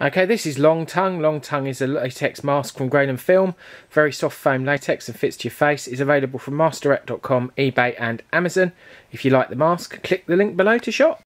Okay, this is Long Tongue. Long Tongue is a latex mask from Greyland Film. Very soft foam latex and fits to your face. Is available from masks-direct.com, eBay and Amazon. If you like the mask, click the link below to shop.